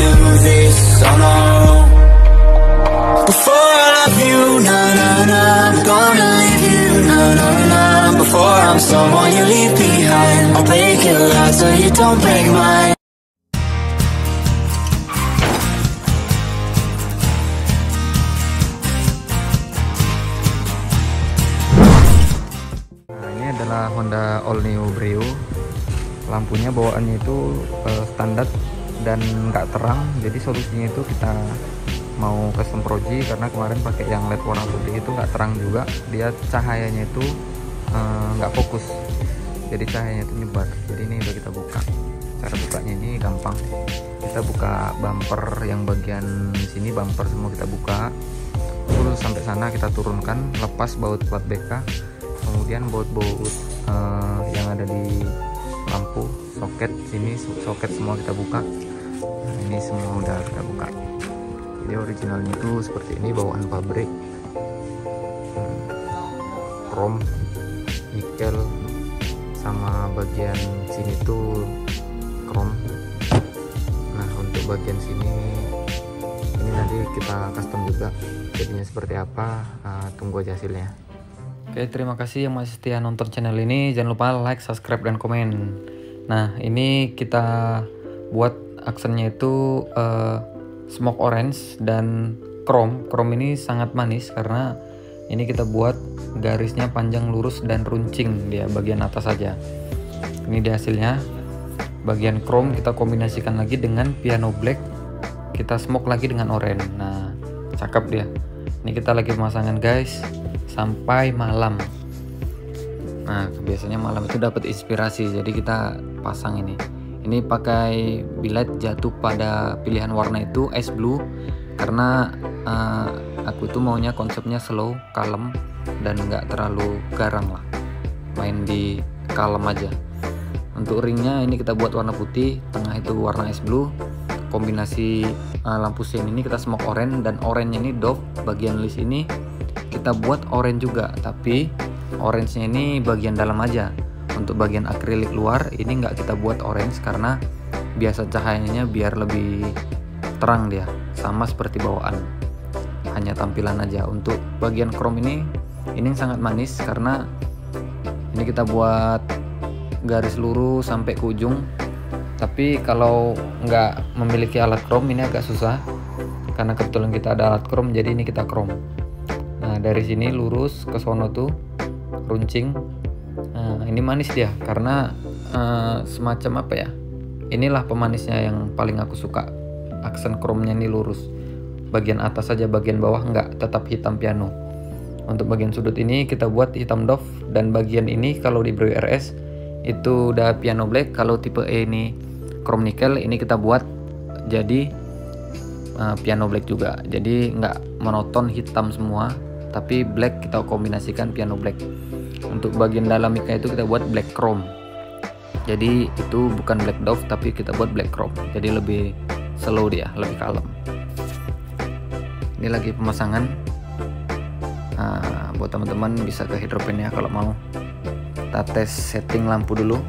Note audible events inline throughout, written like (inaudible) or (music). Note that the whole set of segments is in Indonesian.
do this on our own Before I love you, na na na I'm gonna leave you, na na na. Before I'm someone you leave behind I'll break your so you don't break mine. Ini adalah Honda All New Brio. Lampunya bawaannya itu eh, standar dan nggak terang. Jadi solusinya itu kita mau custom proji karena kemarin pakai yang LED warna putih itu nggak terang juga. Dia cahayanya itu eh, nggak fokus. Jadi cahayanya itu nyebar. Jadi ini udah kita buka. Cara bukanya ini gampang. Kita buka bumper yang bagian sini bumper semua kita buka. Terus sampai sana kita turunkan, lepas baut plat BK kemudian baut-baut eh, yang ada di lampu soket sini so- soket semua kita buka nah, ini semua udah kita buka. Jadi originalnya itu seperti ini bawaan pabrik. Hmm, chrome nikel sama bagian sini tuh chrome nah untuk bagian sini ini nanti kita custom juga jadinya seperti apa. Ah, tunggu aja hasilnya. Oke, terima kasih yang masih setia nonton channel ini. Jangan lupa like, subscribe, dan komen. Nah, ini kita buat aksennya itu eh, smoke orange dan chrome. Chrome ini sangat manis karena ini kita buat garisnya panjang lurus dan runcing dia bagian atas saja. Ini dia hasilnya. Bagian chrome kita kombinasikan lagi dengan piano black. Kita smoke lagi dengan orange. Nah, cakep dia. Ini kita lagi pemasangan guys sampai malam. Nah, biasanya malam itu dapat inspirasi, jadi kita pasang ini. Ini pakai bilet jatuh pada pilihan warna itu ice blue karena eh, aku itu maunya konsepnya slow, kalem dan nggak terlalu garang lah. Main di kalem aja. Untuk ringnya ini kita buat warna putih, tengah itu warna ice blue. Kombinasi eh, lampu sein ini kita smoke orange dan orange ini Dove bagian list ini kita buat orange juga tapi orange-nya ini bagian dalam aja untuk bagian akrilik luar ini nggak kita buat orange karena biasa cahayanya biar lebih terang dia sama seperti bawaan. Hanya tampilan aja. Untuk bagian chrome ini ini sangat manis karena ini kita buat garis lurus sampai ke ujung. Tapi kalau nggak memiliki alat chrome ini agak susah karena kebetulan kita ada alat chrome jadi ini kita chrome. Nah dari sini lurus ke sono tuh runcing. Ini manis dia karena eh, semacam apa ya? Inilah pemanisnya yang paling aku suka. Aksen chrome-nya ini lurus. Bagian atas saja, bagian bawah enggak, tetap hitam piano. Untuk bagian sudut ini kita buat hitam doff dan bagian ini kalau di Brio RS itu udah piano black. Kalau tipe E ini chrome nickel, ini kita buat jadi uh, piano black juga jadi nggak monoton hitam semua tapi black kita kombinasikan piano black untuk bagian dalam mic itu kita buat black chrome. Jadi itu bukan black dove tapi kita buat black chrome. Jadi lebih slow dia lebih kalem. Ini lagi pemasangan. Nah, buat teman-teman bisa ke hidropen ya kalau mau. Kita tes setting lampu dulu.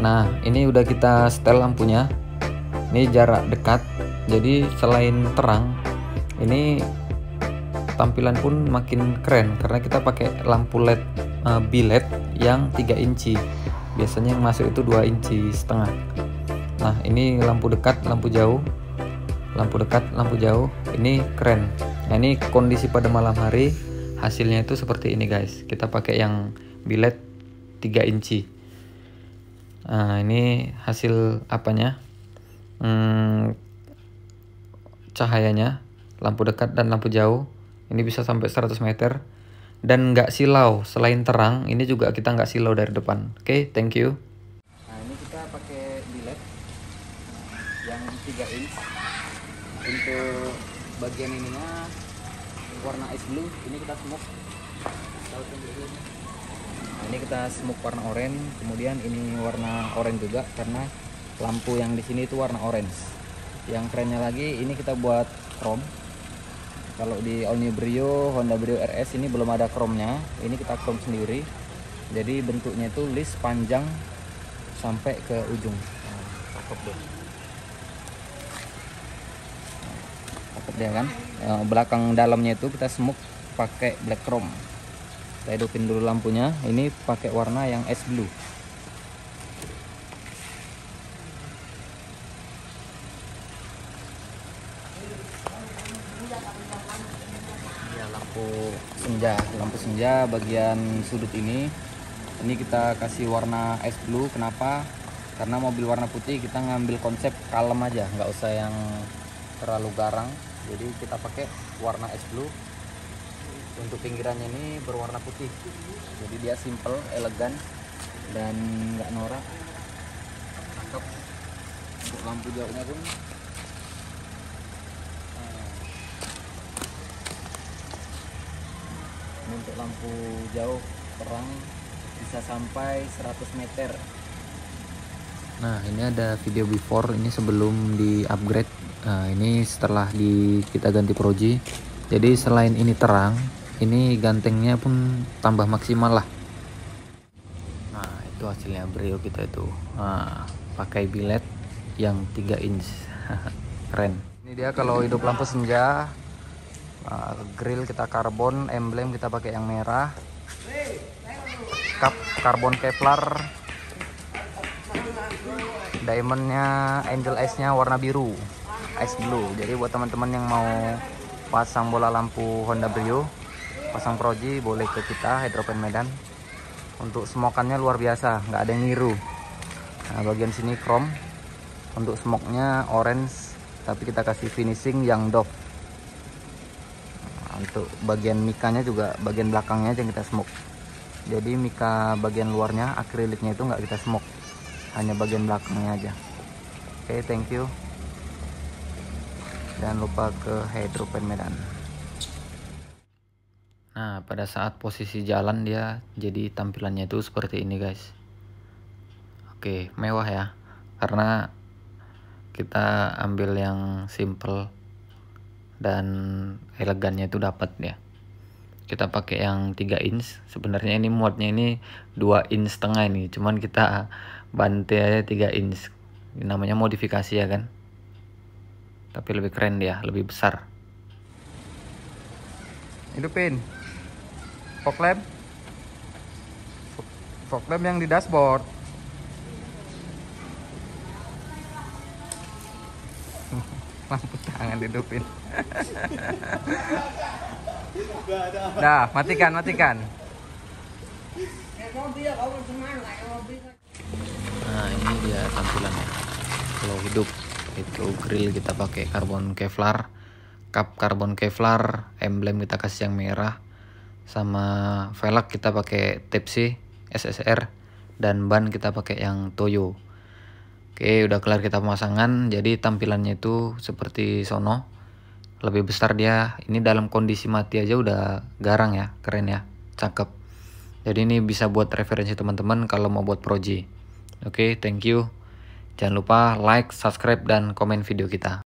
Nah ini udah kita setel lampunya. Ini jarak dekat. Jadi selain terang ini tampilan pun makin keren karena kita pakai lampu led uh, bilet yang 3 inci. Biasanya yang masuk itu 2 inci setengah. Nah ini lampu dekat lampu jauh. Lampu dekat lampu jauh. Ini keren. Nah ini kondisi pada malam hari. Hasilnya itu seperti ini guys. Kita pakai yang bilet 3 inci. Nah ini hasil apanya? Hmm, cahayanya. Lampu dekat dan lampu jauh ini bisa sampai 100 meter. Dan nggak silau selain terang ini juga kita nggak silau dari depan. Oke okay, thank you. Nah ini kita pakai bilet yang 3 inch. Untuk bagian ininya warna ice blue ini kita smoke. Nah, ini kita smoke warna orange. Kemudian ini warna orange juga karena lampu yang di sini itu warna orange. Yang kerennya lagi ini kita buat chrome kalau di All New Brio Honda Brio RS ini belum ada chrome-nya. ini kita chrome sendiri. Jadi bentuknya itu list panjang sampai ke ujung. Nah, cakep deh. Cakep deh kan? Eh, belakang dalamnya itu kita semuk pakai black chrome. Kita hidupin dulu lampunya. Ini pakai warna yang es blue. Lampu senja lampu senja bagian sudut ini. Ini kita kasih warna es blue. Kenapa? Karena mobil warna putih kita ngambil konsep kalem aja nggak usah yang terlalu garang. Jadi kita pakai warna es blue. Untuk pinggirannya ini berwarna putih. Jadi dia simple elegan dan nggak norak. Untuk lampu jauhnya pun untuk lampu jauh terang bisa sampai 100 meter. Nah ini ada video before ini sebelum di upgrade. Nah ini setelah di kita ganti proji jadi selain ini terang ini gantengnya pun tambah maksimal lah. Nah itu hasilnya brio kita itu. Nah, pakai bilet yang 3 inch. (laughs) Keren. Ini dia kalau hidup lampu senja uh, grill kita karbon emblem kita pakai yang merah. Cup karbon kevlar. Diamondnya angel ice nya warna biru ice blue. Jadi buat teman-teman yang mau pasang bola lampu Honda Brio pasang proji boleh ke kita Hydropen Medan. Untuk semokannya luar biasa nggak ada yang niru. Nah bagian sini chrome. Untuk smoke-nya orange tapi kita kasih finishing yang doff untuk bagian mikanya juga bagian belakangnya aja yang kita smoke. Jadi mika bagian luarnya akriliknya itu nggak kita smoke. Hanya bagian belakangnya aja. Oke okay, thank you. Jangan lupa ke hydropen medan. Nah pada saat posisi jalan dia jadi tampilannya itu seperti ini guys. Oke mewah ya. Karena kita ambil yang simple dan elegannya itu dapat ya kita pakai yang 3 inch. Sebenarnya ini muatnya ini 2 inch setengah ini. Cuman kita bantai aja 3 inch. Ini namanya modifikasi ya kan? Tapi lebih keren dia lebih besar. Hidupin. Fog lamp fog lamp yang di dashboard lampu tangan hidupin Nah, (laughs) matikan, matikan. Nah, ini dia tampilannya. Kalau hidup itu grill kita pakai karbon kevlar, cup karbon kevlar, emblem kita kasih yang merah, sama velg kita pakai C SSR dan ban kita pakai yang Toyo. Oke, udah kelar kita pemasangan. Jadi tampilannya itu seperti sono. Lebih besar dia. Ini dalam kondisi mati aja udah garang ya. Keren ya. Cakep. Jadi ini bisa buat referensi teman-teman kalau mau buat proji oke thank you. Jangan lupa like subscribe dan komen video kita